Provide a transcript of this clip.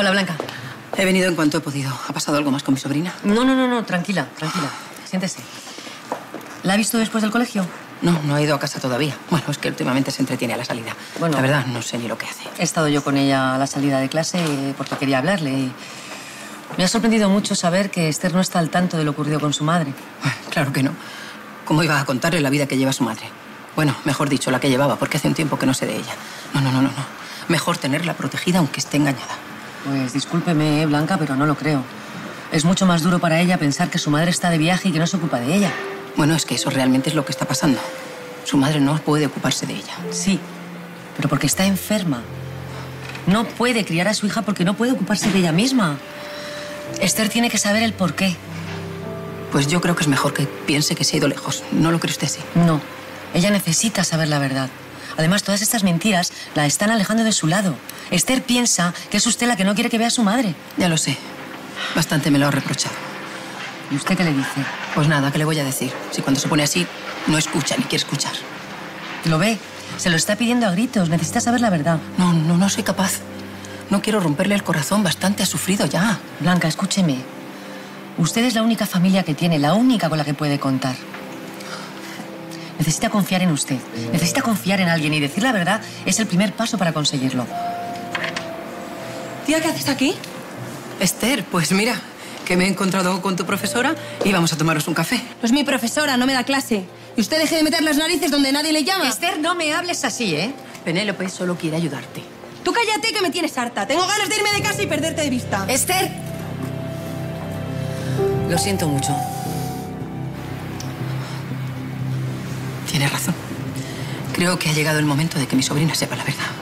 Hola, Blanca. He venido en cuanto he podido. ¿Ha pasado algo más con mi sobrina? No, no, no, no, tranquila, tranquila. Siéntese. ¿La ha visto después del colegio? No, no ha ido a casa todavía. Bueno, es que últimamente se entretiene a la salida. Bueno. La verdad, no sé ni lo que hace. He estado yo con ella a la salida de clase porque quería hablarle y me ha sorprendido mucho saber que Esther no está al tanto de lo ocurrido con su madre. Claro que no. ¿Cómo iba a contarle la vida que lleva su madre? Bueno, mejor dicho, la que llevaba, porque hace un tiempo que no sé de ella. No, no, no, no, no. Mejor tenerla protegida aunque esté engañada. Pues discúlpeme, eh, Blanca, pero no lo creo. Es mucho más duro para ella pensar que su madre está de viaje y que no se ocupa de ella. Bueno, es que eso realmente es lo que está pasando. Su madre no puede ocuparse de ella. Sí, pero porque está enferma. No puede criar a su hija porque no puede ocuparse de ella misma. Esther tiene que saber el por qué. Pues yo creo que es mejor que piense que se ha ido lejos. ¿No lo cree usted así? No, ella necesita saber la verdad. Además, todas estas mentiras la están alejando de su lado. Esther piensa que es usted la que no quiere que vea a su madre. Ya lo sé. Bastante me lo ha reprochado. ¿Y usted qué le dice? Pues nada, ¿qué le voy a decir? Si cuando se pone así, no escucha ni quiere escuchar. ¿Lo ve? Se lo está pidiendo a gritos. Necesita saber la verdad. No, no, no soy capaz. No quiero romperle el corazón. Bastante ha sufrido ya. Blanca, escúcheme. Usted es la única familia que tiene, la única con la que puede contar. Necesita confiar en usted. Necesita confiar en alguien y decir la verdad es el primer paso para conseguirlo. Tía, ¿qué haces aquí? Esther, pues mira, que me he encontrado con tu profesora y vamos a tomaros un café. No es mi profesora, no me da clase. Y usted deje de meter las narices donde nadie le llama. Esther, no me hables así, ¿eh? Penélope solo quiere ayudarte. Tú cállate que me tienes harta. Tengo ganas de irme de casa y perderte de vista. Esther. Lo siento mucho. Tienes razón. Creo que ha llegado el momento de que mi sobrina sepa la verdad.